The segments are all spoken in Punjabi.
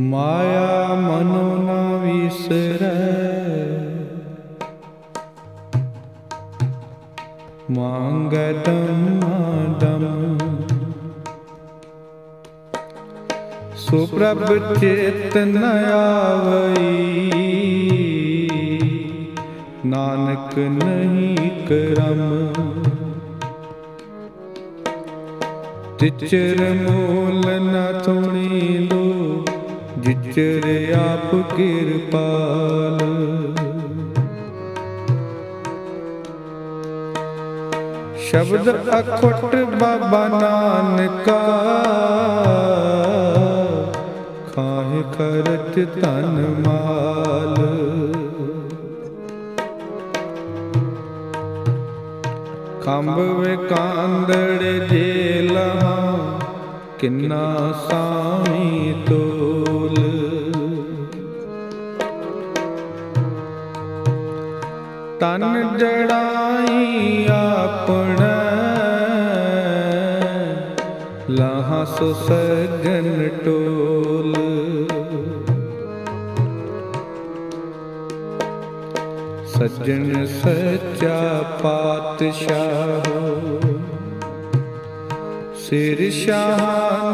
ਮਾਇਆ ਮਨੋ ਨਾ ਵਿਸਰੈ। ਮੰਗੈ ਦਮ ਦਮ। ਸੋ ਆਵਈ। ਨਾਨਕ ਨਹੀਂ ਕਰਮ। ਤਿਚਰ ਮੂਲ ਨ ਥੁਣੀ ਲੋ, ਜਿਚਰ ਆਪ ਕਿਰਪਾਲ। ਸ਼ਬਦ ਅਖੁੱਟ ਬਾਬਾ ਨਾਨਕਾ ਖਾਹਿ ਖਰਚ ਧਨ ਮਾਲ। ਖੰਭ ਵੇ ਕਾਂਦੜ ਜੇਲਹਾ ਕਿੰਨਾ ਸਾਮੀ ਤੋਲ। ਤਨ ਜੜਾਈ ਆਪਣਾ, ਲਾਹ ਸੋ ਸਜਨ ਟੋਲ। ਸੱਜਣ ਸੱਚਾ ਪਾ ਪਾਤਸ਼ਾਹ ਸਿਰ ਸ਼ਾਹ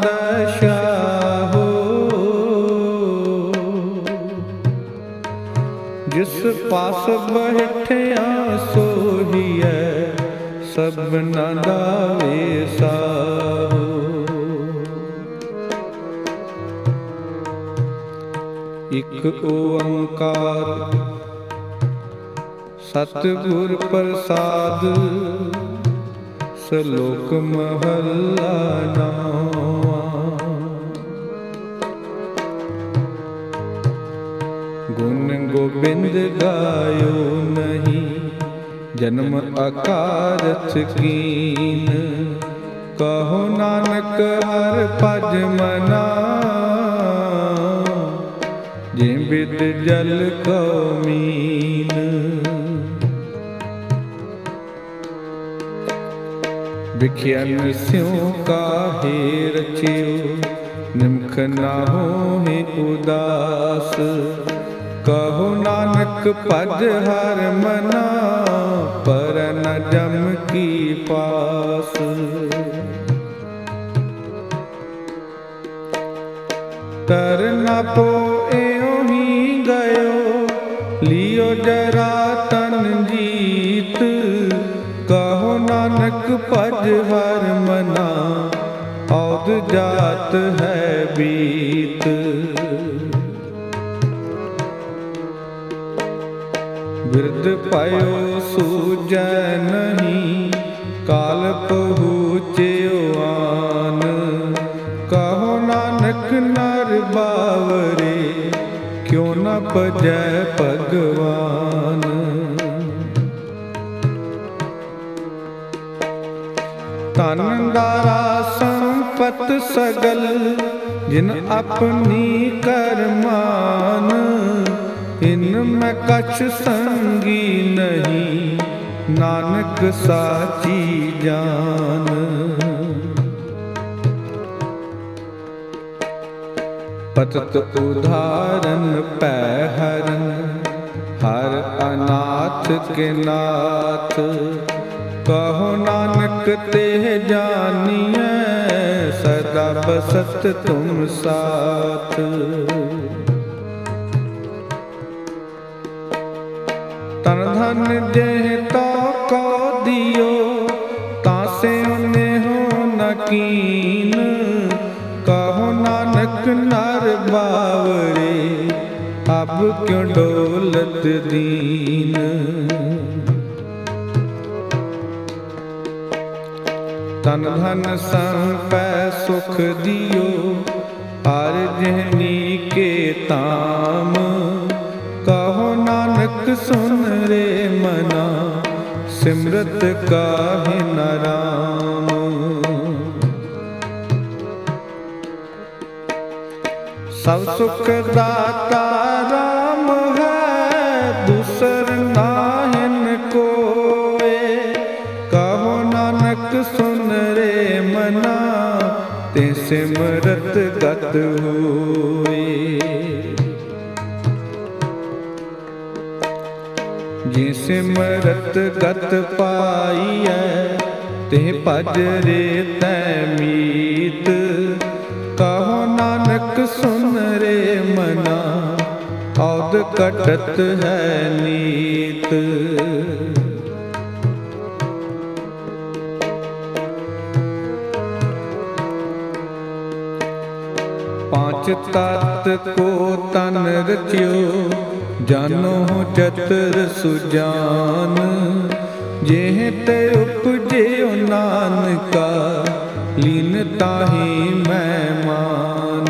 ਦਾ ਸ਼ਾਹੋ। ਜਿਸ ਪਾਸ ਬੈਠਿਆ ਸੋਹੀਐ ਸਭਨਾ ਦਾ ਵੇਸਾਹੋ ਇਕ ਓੰਕਾਰ ਸਤਿਗੁਰ ਪ੍ਰਸਾਦ, ਸਲੋਕ ਮਹੱਲਾ ਨਾਵਾ। ਗੁਣ ਗੋਬਿੰਦ ਗਾਇਓ ਨਹੀਂ, ਜਨਮ ਆਕਾਰਥ ਕੀਨ। ਕਹੋ ਨਾਨਕ ਹਰ ਭਜ ਮਨਾ ਜਿ ਬਿਦ ਜਲ ਕਉ ਮੀਨ ਵਿਖਿਆਨ ਸਿਉ ਕਾਹੇ ਰਚਿਓ, ਨਿਮਖ ਨਾ ਹੋਏ ਉਦਾਸ। ਕਹੋ ਨਾਨਕ ਭਜ ਹਰ ਮਨਾ, ਪਰ ਨ ਜਮ ਕੀ ਪਾਸ। ਤਰ ਨ ਪੋਇਓ ਭਜ ਹਰ ਮਨਾ ਔਦ ਜਾਤ ਹੈ ਬੀਤ ਬਿਰਧ ਪਾਇਓ ਸੂਜੈ ਨਹੀਂ ਕਾਲ ਪਹੁੰਚਿਓ ਆਨ ਕਹੋ ਨਾਨਕ ਨਰ ਬਾਵਰੇ ਕਿਉ ਨਾ ਭਜੈ ਭਗਵਾਨ ਤਨ ਦਾਰਾ ਸੰਪਤ ਸਗਲ, ਜਿਨ ਆਪਣੀ ਕਰਮਾਨ, ਇਨ ਮੈਂ ਕਛ ਸੰਗੀ ਨਹੀਂ, ਨਾਨਕ ਸਾਚੀ ਜਾਨ। ਪਤਤ ਉਧਾਰਨ ਪੈ ਹਰਨ, ਹਰ ਅਨਾਥ ਕੇ ਨਾਥ ਕਹੋ ਨਾਨਕ ਤੇ ਜਾਨੀਐ, ਸਦਾ ਬਸਤ ਤੁਮ ਸਾਥ। ਤਨ ਧਨ ਜੇ ਤਾ ਕੋ ਦਿਓ, ਤਾਂ ਸੇ ਉਹਨੇ ਹੋ ਨਕੀਨ ਕਹੋ ਨਾਨਕ ਨਰ ਬਾਵਰੇ, ਅਬ ਕਿਉ ਡੋਲਤ ਦੀਨ? ਤਨ ਧਨ ਸੰਪੈ ਸੁਖ ਦਿਓ, ਹਰ ਜਹਨੀ ਕੇ ਤਾਮ ਕਹੋ ਨਾਨਕ ਸੁਨ ਰੇ ਮਨਾ, ਸਿਮਰਤ ਕਾਹਿ ਨਰਾਮ ਸਭ ਸੁਖ ਦਾਤਾ ਰਾਮ ਹੈ ਸਿਮਰਤ ਗਤ ਹੋਏ ਜੇ ਸਿਮਰਤ ਗਤ ਪਾਈਐ, ਤੇ ਭਜ ਰੇ ਤੈ ਮੀਤ। ਕਹੋ ਨਾਨਕ ਸੁਨ ਰੇ ਮਨਾ, ਔਦ ਕਟਤ ਹੈ ਨੀਤ। ਪਾਂਚ ਤਤ ਕੋ ਤਨ ਰਚਿਓ, ਜਾਨੋ ਚਤਰ ਸੁਜਾਨ। ਜਿਹ ਤੇ ਉਪਜਿਓ ਨਾਨਕਾ, ਲੀਨ ਤਾਹੀ ਮੈਂ ਮਾਨ।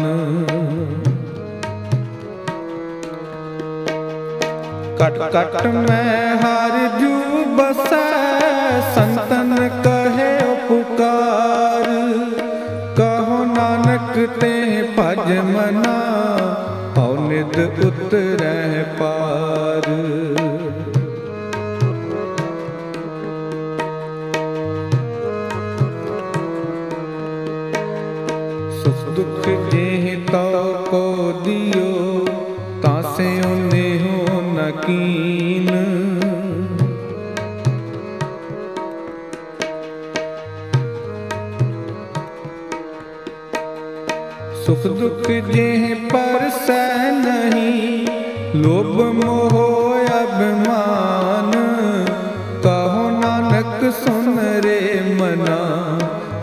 ਕਟ ਕਟ ਮੈਂ ਹਰ ਜੂ ਬਸੈ, ਸੰਤਨ ਕਹੇ ਉਪਕਾਰ। ਕਹੋ ਨਾਨਕ ਤੇ ਭਜ ਮਨਾ ਹਉ ਨਿਦ ਉਤਰੈ ਪਾਰ। ਸੁਖ ਦੁਖ ਜੇ ਪਰਸੈ ਨਹੀਂ, ਲੋਭ ਮੋਹ ਅਭਿਮਾਨ। ਕਹੋ ਨਾਨਕ ਸੁਨ ਰੇ ਮਨਾ,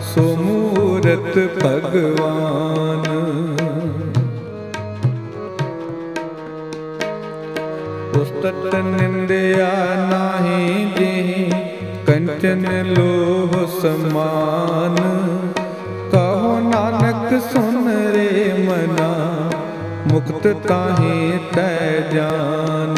ਸੋ ਮੂਰਤ ਭਗਵਾਨ। ਉਸਤਤ ਨਿੰਦਿਆ ਨਾਹੀ ਜੀ ਕੰਚਨ ਲੋਭ ਸਮਾਨ। ਮੁਕਤ ਤਾਹੇ ਤੈ ਜਾਨ।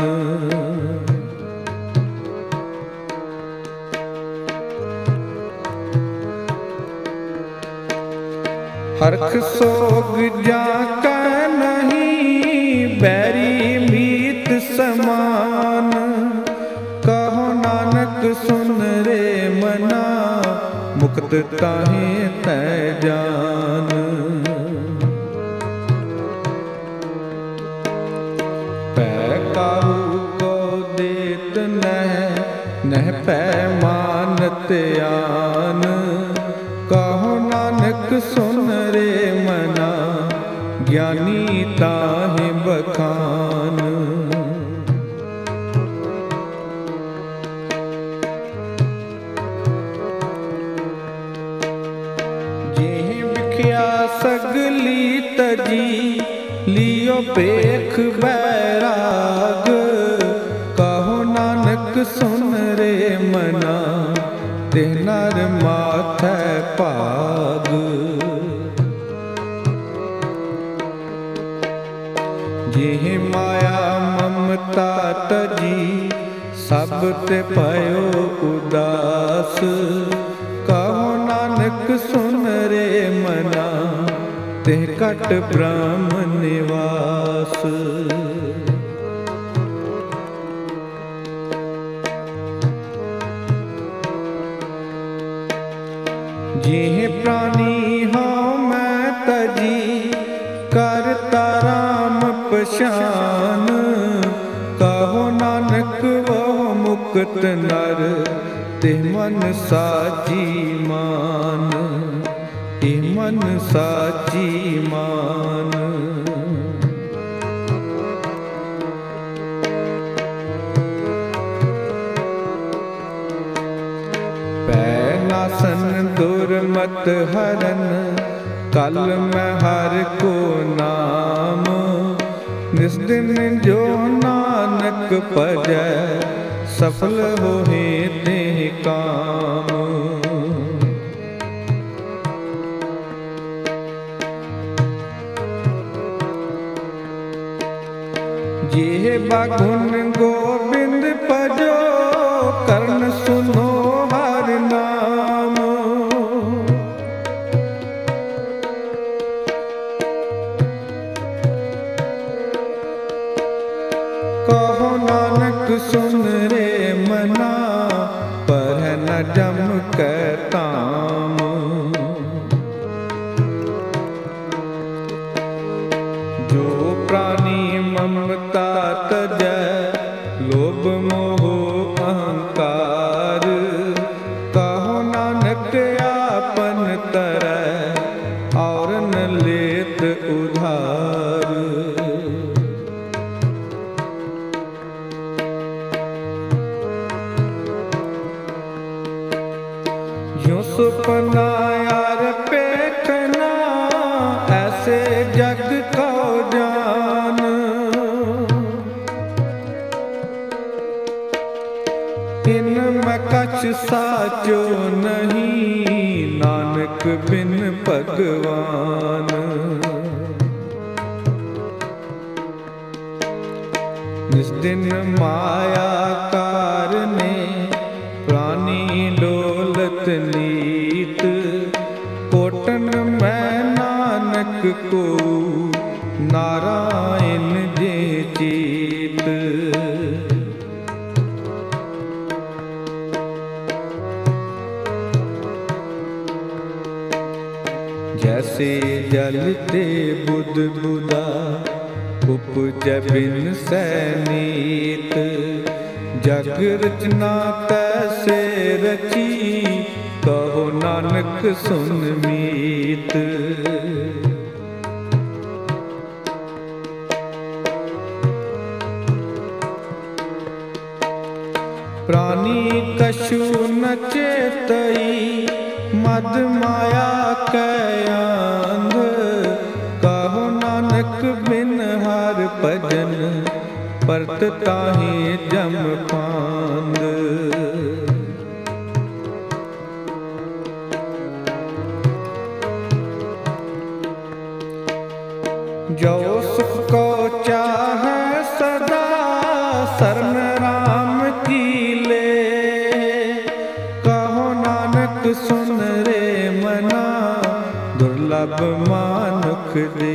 ਹਰਖ ਸੋਗ ਜਾ ਕੈ ਨਹੀਂ, ਬੈਰੀ ਮੀਤ ਸਮਾਨ। ਕਹੋ ਨਾਨਕ ਸੁਨ ਰੇ ਮਨਾ, ਮੁਕਤ ਤਾਹੇ ਤੈ ਜਾਨ। ਨਹਿ ਪੈ ਕਹੋ ਨਾਨਕ, ਸੁਨ ਰੇ ਮਨਾ, ਗਿਆਨੀ ਤਾਹੇ ਬਖਾਨ। ਜਿਹ ਵਿਖਿਆ ਸਗਲੀ ਤਜੀ, ਲਿਓ ਪੇਖ ਬੈਰਾਗ ਕਹੋ ਨਾਨਕ, ਸੁਨ ਰੇ ਮਨਾ ਤੇ ਨਰ ਮਾਥੈ ਭਾਗ। ਜਿਹ ਮਾਇਆ ਮਮਤਾ ਤਜੀ, ਸਭ ਤੇ ਭਇਓ ਉਦਾਸ। ਕਹੋ ਨਾਨਕ, ਸੁਨ ਰੇ ਮਨਾ ਤੇ ਕਟ ਬ੍ਰਹਮ ਨਿਵਾਸ। ਮੁਕਤ ਨਰ ਤੇ ਮਨ ਸਾਜੀ ਮਾਨ, ਤੇ ਮਨ ਸਾਜੀ ਮਾਨ। ਪੈ ਨਾਸਨ ਦੁਰਮਤ ਹਰਨ ਕਲ ਮੈਂ ਹਰ ਕੋ ਨਾਮ। ਨਿਸ ਦਿਨ ਜੋ ਨਾਨਕ ਭਜੈ ਸਫਲ ਹੋਏ ਤੇ ਕਾਮ। ਜੇ ਬਾਗੁਨ ਮਾਨੀ ਮਮਤਾ ਤਜੈ ਲੋਭ ਮੋਹ ਭਗਵਾਨ। ਜਿਸ ਦਿਨ ਮਾਇਆ ਕਾਰਨੇ ਪ੍ਰਾਨੀ ਲੋਲਤ ਨੀਤ ਕੋਟਨ ਮੈਂ ਨਾਨਕ ਕੋ ਨਾਰਾਇਣ ਜਬਿਨ ਸੈਨੀਤ, ਜਗ ਰਚਨਾ ਤੈਸੇ ਰਚੀ, ਕਹੋ ਨਾਨਕ ਸੁਨ ਮੀਤ। ਪ੍ਰਾਨੀ ਕਛੂ ਨਚੇਤਈ, ਮਦ ਮਾਇਆ ਪਤ ਤਾਹੀ ਜਮ ਪਾਂਦ। ਜੋ ਸੁਖ ਕੋ ਚਾਹੈ ਸਦਾ ਸਰਨ RAM ਕੀ ਲੇ। ਕਹੋ ਨਾਨਕ ਸੁਨ ਰੇ ਮਨਾ ਦੁਰਲਭ ਮਾਨੁਖ ਦੇ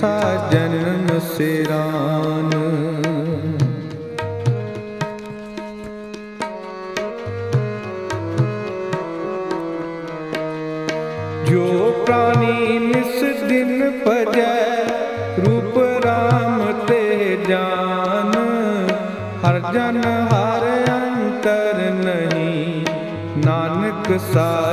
ਥਾ ਜਨਮ ਸਿਰਾਨ। ਜੋ ਪ੍ਰਾਨੀ ਨਿਸ ਦਿਨ ਭਜੈ, ਰੂਪ ਰਾਮ ਤੇ ਜਾਨ। ਹਰ ਜਨ ਹਰ ਅੰਤਰ ਨਹੀਂ, ਨਾਨਕ ਸਾ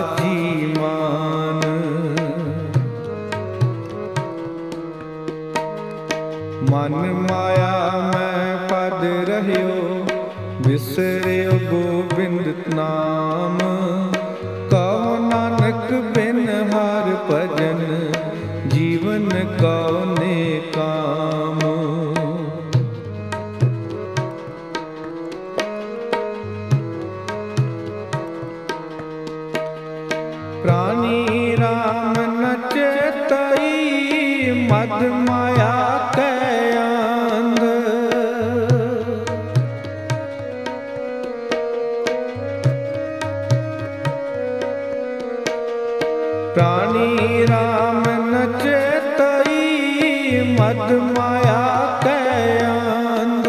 miseria ਪ੍ਰਾਣੀ RAM ਨਚੇ ਤਈ ਮਦ ਮਾਇਆ ਕੈ ਅੰਧ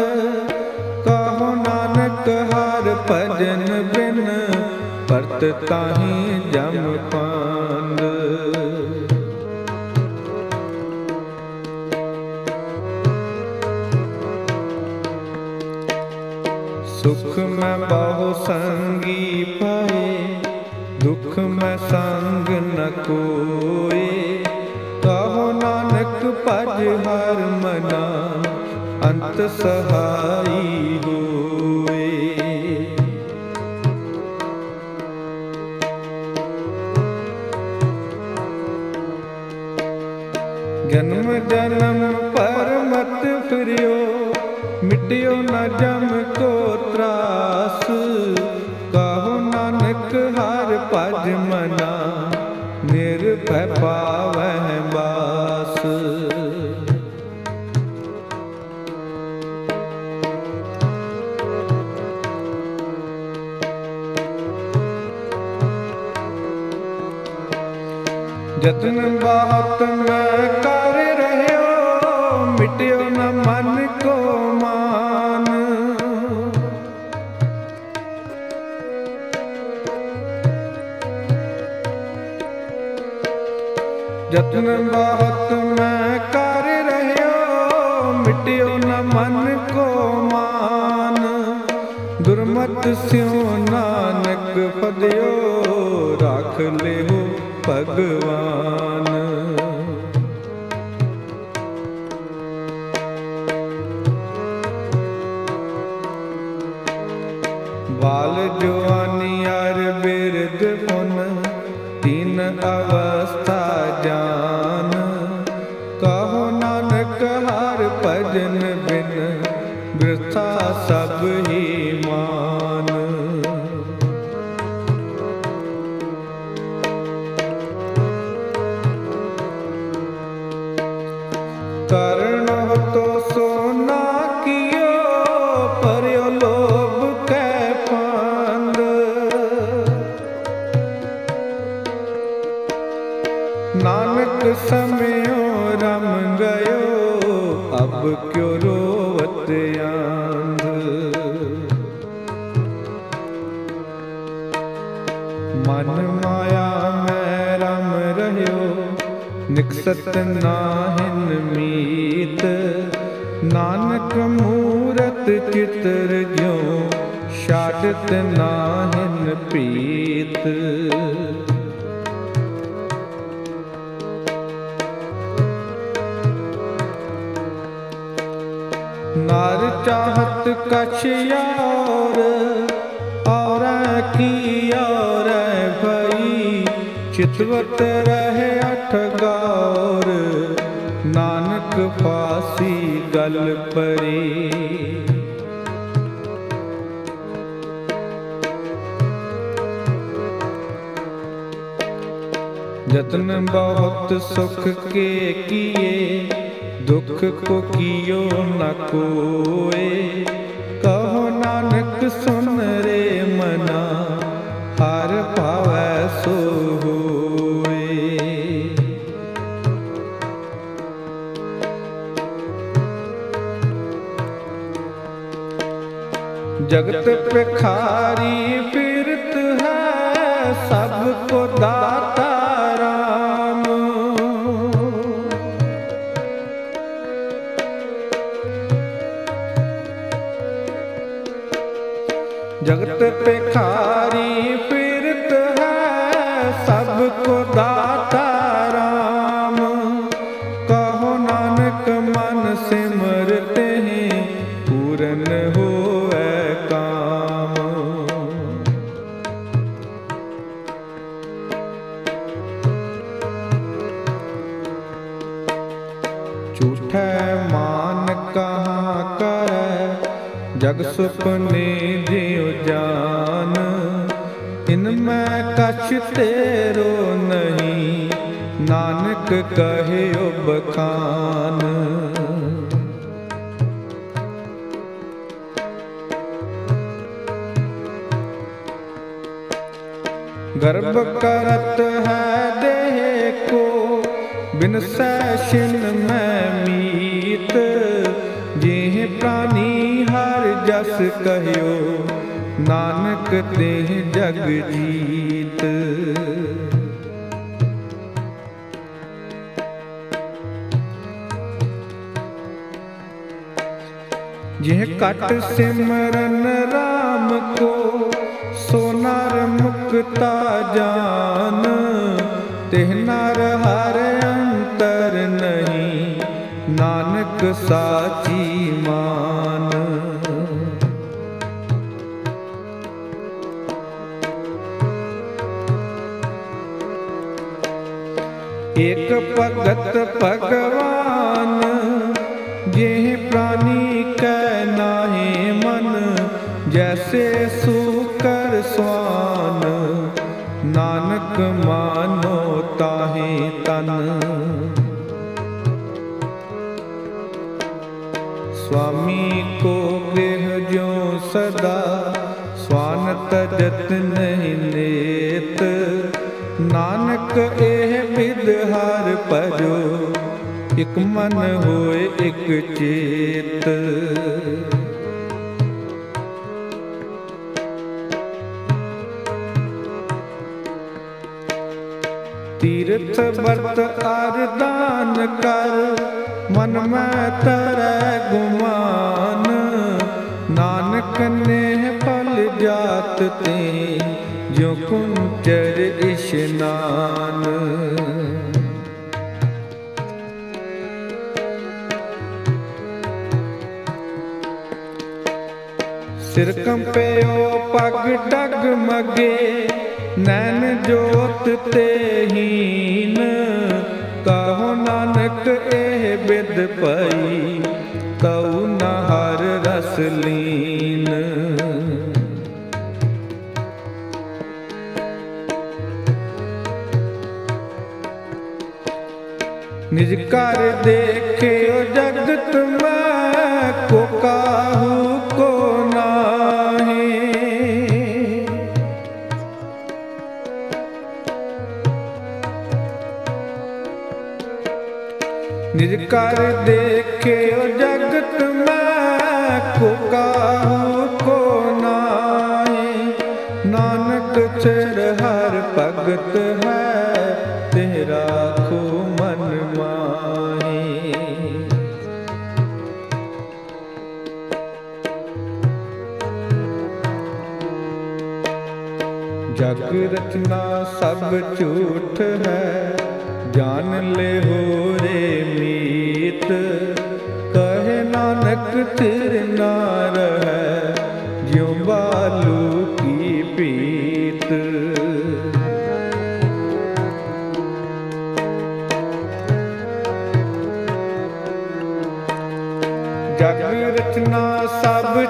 ਕਹੋ ਨਾਨਕ ਹਰ ਭਜਨ ਬਿਨ ਪਰਤ ਤਾਹੀ ਜਮ ਪਾਂਦ ਸੁਖ ਮੈਂ ਬਹੁ ਸੰਗੀ ਪਏ ਦੁਖ ਮੈਂ ਕੋਏ ਕਹੋ ਨਾਨਕ ਭਜ ਹਰ ਮਨਾ, ਅੰਤ ਸਹਾਈ ਹੋਏ। ਜਨਮ ਜਨਮ ਪਰਮਤ ਫਿਰਿਓ, ਮਿਟਿਓ ਨਾ ਜਮ ਕੋ ਸਜਨ ਬਾਤ ਮੈਂ ਕਰ ਰਹਿਓ ਮਿਟਿਓ ਨਾ ਮਨ ਕੋ ਮਾਨ। ਜਤਨ ਬਾਤ ਮੈਂ ਕਰ ਰਹਿਓ ਮਿਟਿਓ ਨਾ ਮਨ ਕੋ ਮਾਨ। ਦੁਰਮਤ ਸਿਉ ਨਾਨਕ ਪਦਿਓ ਭਗਵਾਨ। ਬਾਲ ਜਵਾਨੀ ਅਰ ਬਿਰਦ ਪੁਨ ਤਿੰਨ ਅਵਸਥਾ ਮਨ ਮਾਇਆ ਮੈਂ ਰਮ ਰਹਿਓ, ਨਿਕਸਤ ਨਾਹਿਨ ਮੀਤ। ਨਾਨਕ ਮੂਰਤ ਚਿਤਰ ਜਿਉ ਛਾੜਤ ਨਾਹਿਨ ਪੀਤ। ਨਾਰ ਚਾਹਤ ਕਛ ਯਾਰ, ਔਰ ਕੀ ਚਿਤਵਤ ਰਹਿ ਅਠ ਗੌਰ, ਨਾਨਕ ਫਾਸੀ ਗਲ ਪਰੀ। ਜਤਨ ਬਹੁਤ ਸੁਖ ਕੇ ਕੀਏ, ਦੁਖ ਕੋ ਕੀਓ ਨ ਕੋਏ। ਜਗਤ ਪਖਾਰੀ ਫਿਰਤ ਹੈ ਸਭ ਕੋ ਦਾਤਾ ਰਾਮ। ਜਗਤ ਪਖਾਰੀ ਝੂਠੈ ਮਾਨ ਕਹਾ ਕਰ, ਜਗ ਸੁਪਨੇ ਜਿਉ ਜਾਨ। ਇਨ ਮੈਂ ਕਛ ਤੇਰੋ ਨਹੀਂ, ਨਾਨਕ ਕਹਿਓ ਬਖਾਨ। ਗਰਭ ਕਰਤ ਹੈ ਬਿਨ ਸੈਸ਼ਨ ਮੈਂ ਮੀਤ, ਜਿਹ ਪ੍ਰਾਨੀ ਹਰ ਜਸ ਕਹਿਓ, ਨਾਨਕ ਤੇ ਜਗ ਜੀਤ। ਜਿਹ ਕਟ ਸਿਮਰਨ RAM ਕੋ ਸੋ ਨਰ ਮੁਕਤਾ ਜਾਨ, ਤਿਹ ਨਰ ਹਰ ਸਾਚੀ ਮਾਨ। ਇਕ ਭਗਤ ਭਗਵਾਨ, ਜਿਹ ਪ੍ਰਾਨੀ ਕੈ ਨਾਹੀ ਮਨ, ਜੈਸੇ ਸੂਕਰ ਸਵਾਨ ਨਾਨਕ ਮਾਨੋ ਤਾਹੇ ਤਨ। ਸਦਾ ਸਵਾਨਤ ਜਤਨ ਹਿਨੇਤ ਨਾਨਕ ਇਹ ਬਿਦ ਹਰ ਭਜੋ, ਇਕ ਮਨ ਹੋਏ ਇਕ ਚੇਤ। ਤੀਰਥ ਵਰਤ ਅਰਦਾਨ ਕਰ, ਮਨ ਮੈਂ ਤਰੈ ਗੁਮਾਨ। ਨਾਨਕ ਨੇ ਜਾਤ ਤੇ, ਜੋ ਕੁੰਚਰ ਇਸ਼ਨਾਨ। ਸਿਰ ਕੰਪਿਓ ਪਗ ਡਗ ਮਗੇ, ਨੈਣ ਜੋਤ ਤੇ ਹੀਨ। ਕਹੋ ਨਾਨਕ ਇਹ ਬਿਦ ਪਈ ਕਉ ਨਹਰ ਹਰ ਰਸ ਲੀਨ। ਨਿਜ ਘਰ ਦੇਖਿਓ ਜਗਤ ਮੈਂ ਕੋ ਕਾਹੂ ਕੋ ਨਾਹੀ। ਨਿਜ ਘਰ ਦੇਖਿਓ ਜਗਤ ਮੈਂ ਕੋ ਕਾਹੂ ਕੋ ਨਾਹੀ। ਨਾਨਕ ਚਿਰ ਹਰ ਭਗਤ ਹੈ ਜਗ ਰਚਨਾ ਸਭ ਝੂਠ ਹੈ। ਜਾਣ ਲੈ ਹੋ ਰੇ ਮੀਤ। ਕਹੇ ਨਾਨਕ ਤਿਰ ਨਾਰ ਹੈ, ਜਿਉ ਬਾਲੂ ਕੀ ਪੀਤ। ਜਗ ਰਚਨਾ ਸਭ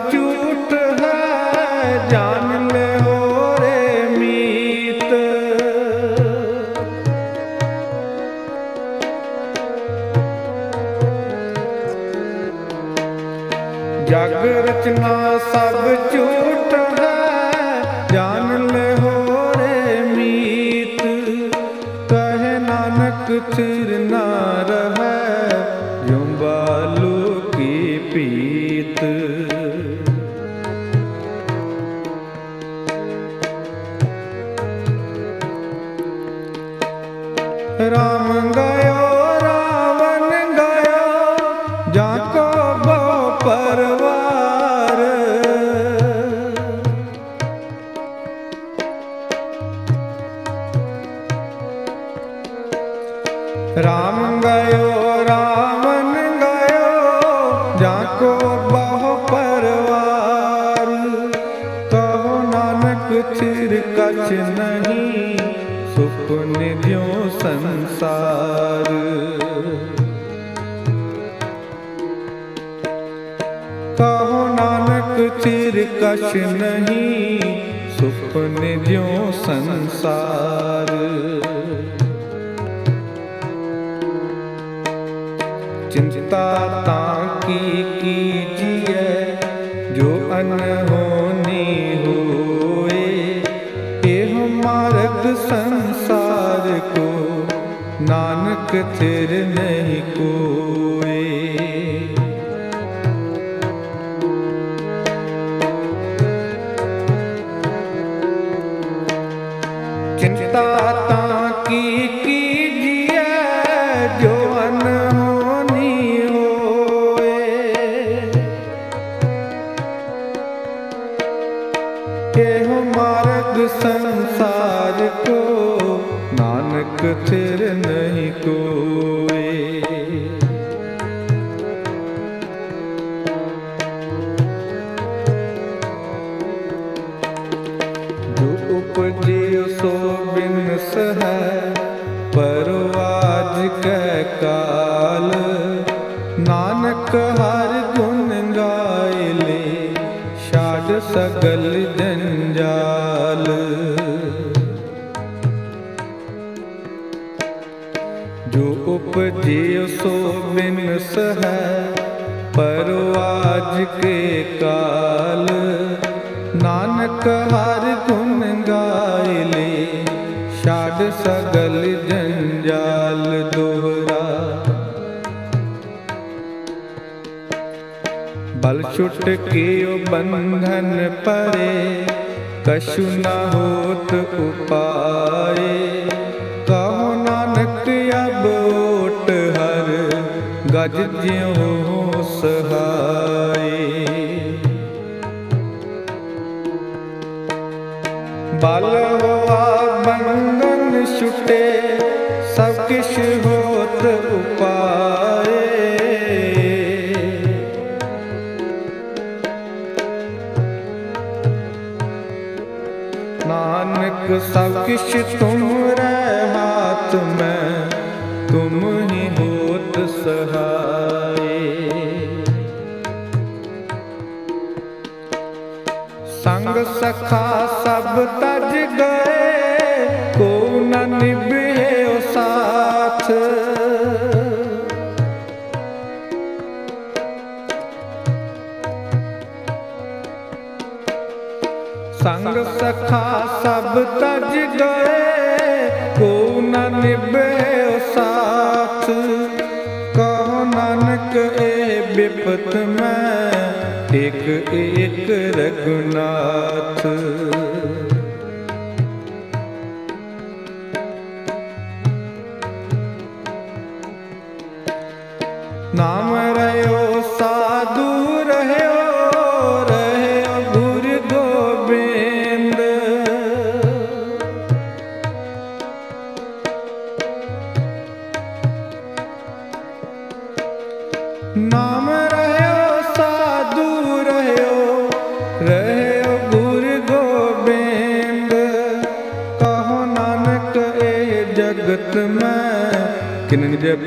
ਚਿਰ ਨਹੀਂ, ਸੁਪਨ ਜਿਉ ਸੰਸਾਰ। ਚਿੰਤਾ ਤਾਂ ਕੀ ਕੀਜੀਐ ਜੋ ਅਨਹੋਨੀ ਹੋਏ। ਇਹ ਮਾਰਗ ਸੰਸਾਰ ਕੋ, ਨਾਨਕ ਤੇਰ ਨਹੀਂ ਕੋਏ। ਕਾਲ। ਨਾਨਕ ਹਰ ਗੁਣ ਗਾਏ ਲੈ ਛਾੜ ਸਗਲ ਜੰਜਾਲ। ਜੋ ਉਪਜਿਓ ਸੋ ਬਿਨਸ ਹੈ ਪਰਵਾਜ ਕੇ ਕਾਲ। ਨਾਨਕ ਹਰ ਗੁਣ ਗਾਏ ਲੈ ਛਾੜ ਸਗਲ ਜੰਜਾਲ ਦੋਹਰਾ ਬਲ ਛੁੱਟ ਕੇ ਬੰਧਨ ਪਰੇ ਕਛੁ ਨਾ ਹੋਤ ਉਪਾਏ ਕਹੋ ਨਾਨਕ ਅਬੋਟ ਹਰ ਗਜ ਜਿਉ ਸਹਾਈ ਬਲ ਹੋਆ ਬੰਧਨ ਛੁੱਟੇ ਸਭ ਕਿਛ ਹੋਤ ਉਪਾਏ ਨਾਨਕ ਸਭ ਕਿਛ ਤੁਮਰੇ ਹਾਥ ਮੈਂ, ਤੁਮ ਹੀ ਹੋਤ ਸਹਾਈ ਸੰਗ ਸਖਾ ਸਭ ਤਜ ਗਏ, ਕੋ ਨ ਨਿਭਿਓ ਸਾਥ। ਸੰਗ ਸਖਾ ਸਭ ਤਜ ਗਏ ਕੋ ਨ ਨਿਭਿਓ ਸਾਥ। ਕਹੋ ਨਾਨਕ ਇਹ ਬਿਪਤ ਮੈਂ, ਇੱਕ ਇਕ ਰਗੁਨਾਥ ਨਾਮ ਰਹਿਓ ਸਾਧੂ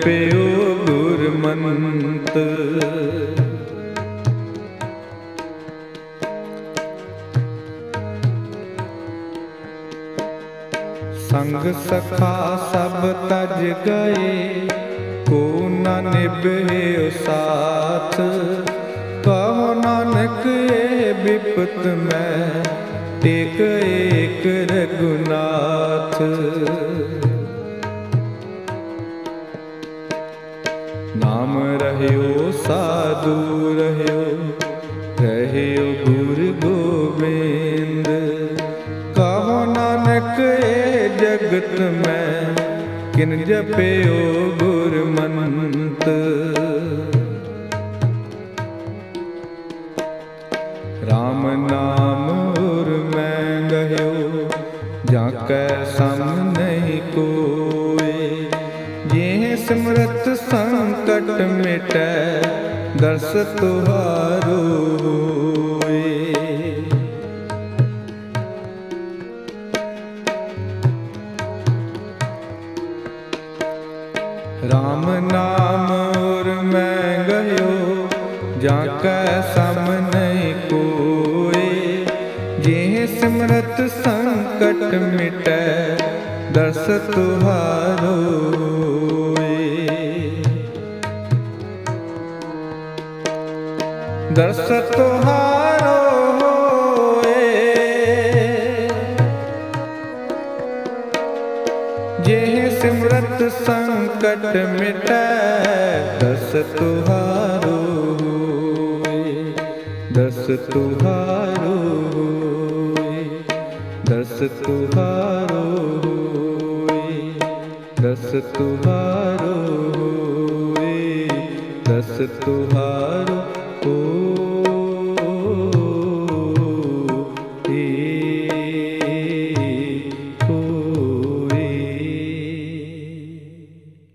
ਜਪਿਓ ਗੁਰ ਸੰਗ ਸਖਾ ਸਭ ਤਜ ਗਏ ਕੋ ਨ ਨਿਭਿਓ ਸਾਥ। ਕਹੋ ਨਾਨਕ ਇਹ ਬਿਪਤ ਮੈਂ, ਟੇਕ ਏਕ ਰਗੁਨਾਥ ਰਹਿਓ, ਸਾਧੂ ਰਹਿਓ। ਰਹਿਓ ਗੁਰ ਗੋਬਿੰਦ। ਕਹੋ ਨਾਨਕ ਇਹ ਜਗਤ ਮੈਂ, ਕਿਨ ਜਪਿਓ ਗੁਰ ਮੰਤ ਸੰਕਟ ਮਿਟੈ, ਦਰਸ ਤੁਹਾਰੋ ਹੋਏ। RAM ਨਾਮ ਉਰ ਮੈਂ ਗਇਓ, ਜਾਂ ਕੈ ਸਮ ਨਹੀਂ ਕੋਏ। ਜੇ ਸਿਮਰਤ ਸੰਕਟ ਮਿਟੈ, ਦਰਸ ਤੁਹਾਰੋ ਦਰਸ ਤੁਹਾਰੋ ਹੋਏ। ਜੇ ਸਿਮਰਤ ਸੰਕਟ ਮਿਟੈ ਦਸ ਤੁਹਾਰੋ ਹੋਏ। ਦਸ ਤੁਹਾਰੋ ਹੋਏ। ਦਸ ਤੁਹਾਰੋ ਹੋਏ। ਦਸ ਤੁਹਾਰੋ ਹੋਏ। ਦਸ ਤੁਹਾਰੋ